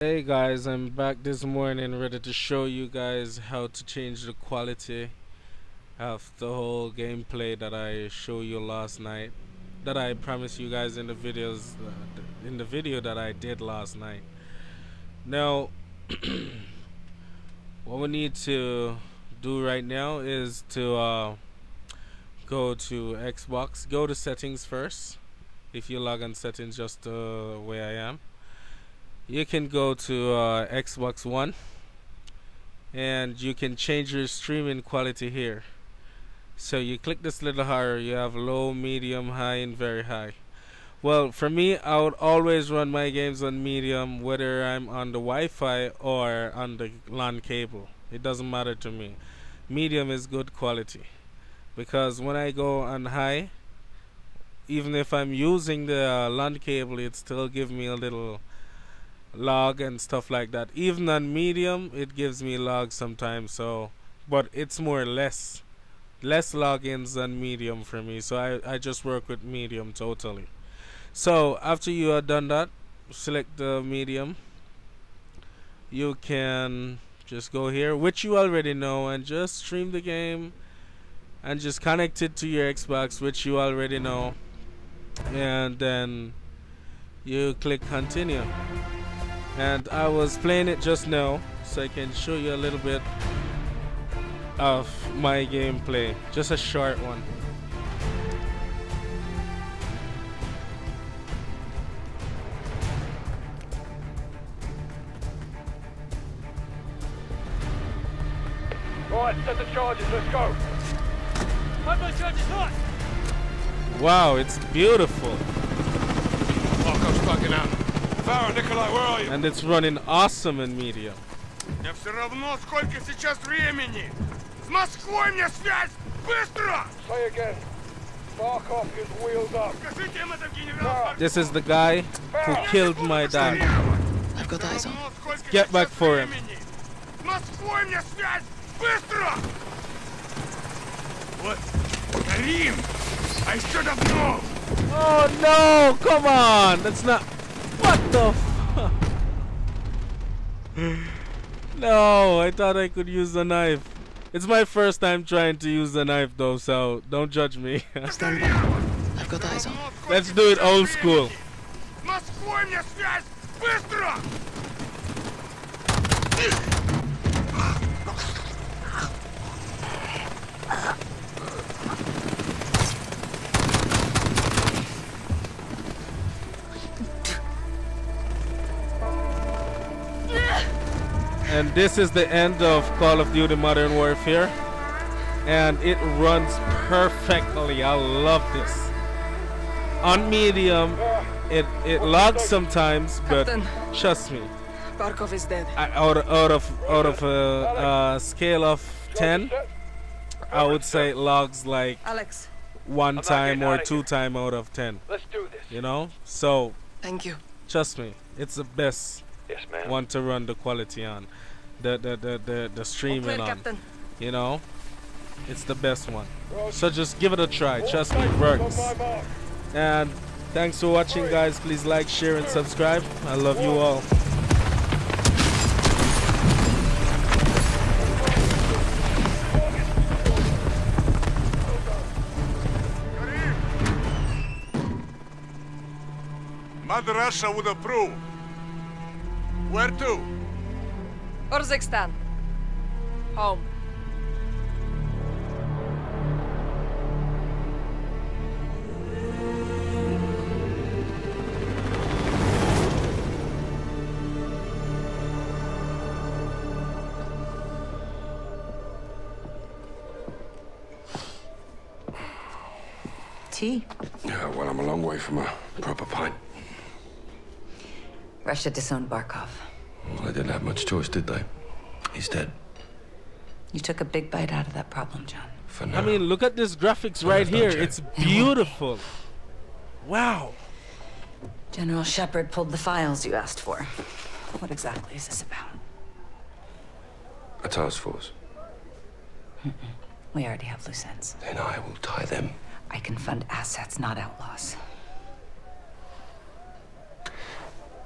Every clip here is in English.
Hey guys, I'm back this morning ready to show you guys how to change the quality of the whole gameplay that I showed you last night that I promised you guys in the videos in the video that I did last night. Now what we need to do right now is to uh, go to Xbox go to settings first if you log on settings just the uh, way I am you can go to uh, Xbox One and you can change your streaming quality here. So you click this little higher you have low medium high and very high. Well for me I would always run my games on medium whether I'm on the Wi-Fi or on the LAN cable. It doesn't matter to me. Medium is good quality because when I go on high even if I'm using the uh, LAN cable it still give me a little log and stuff like that. Even on medium it gives me log sometimes so but it's more or less less logins than medium for me. So I, I just work with medium totally. So after you are done that select the medium. You can just go here which you already know and just stream the game and just connect it to your Xbox which you already know. And then you click continue and I was playing it just now so I can show you a little bit of my gameplay just a short one Right, set the charges, let's go. my charges hot! Wow, it's beautiful. Marco's fucking out Farah, Nikolai, where are you? And it's running awesome in medium. Мне все равно, сколько сейчас времени. С Москвой мне связь! Быстро! Say again. Barkov is wheeled up. This is the guy who killed my dad. I've got eyes on. Get back for him. С Москвой мне связь! Быстро! What? Karim! I should have known! Oh no! Come on! That's not... What the fuck? No, I thought I could use the knife. It's my first time trying to use the knife though, so don't judge me. Stand by. I've got eyes on. Let's do it old school. and this is the end of Call of Duty Modern Warfare. And it runs perfectly. I love this. On medium it it logs sometimes but Captain. trust me. Barkov is dead. I, out, out of out of a, a scale of 10 I would say it logs like Alex. one time or two time out of 10 Let's do this. you know? So thank you. trust me it's the best Yes, ma'am. want to run the quality on. The the the the, the streaming on. Captain. you know? It's the best one. So just give it a try. Trust me it works. And thanks for watching guys. Please like share and subscribe. I love you all. Mother Russia would approve. Where to? Urzikstan. Home. Tea. Yeah, well, I'm a long way from a proper pint. Russia disowned Barkov. Well, they didn't have much choice, did they? He's dead. You took a big bite out of that problem, John. For now. i mean look at this graphics right that's here it's beautiful wow General Shepherd pulled the files you asked for. What exactly is this about? a task force. We already have loose ends. Then I will tie them. I can fund assets, not outlaws.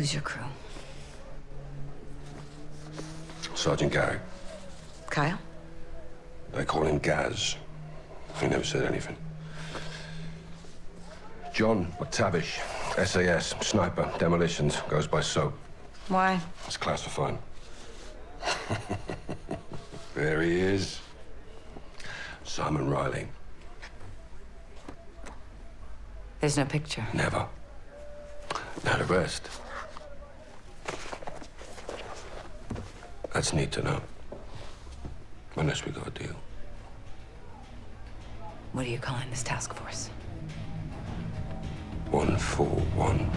Who's your crew? Sergeant Garrick. Kyle? They call him Gaz. He never said anything. John MacTavish, SAS, sniper, demolitions, goes by SOAP. Why? It's classified. there he is. Simon Riley. There's no picture. Never. Now the rest. That's neat to know. Unless we got a deal. What are you calling this task force? One four one.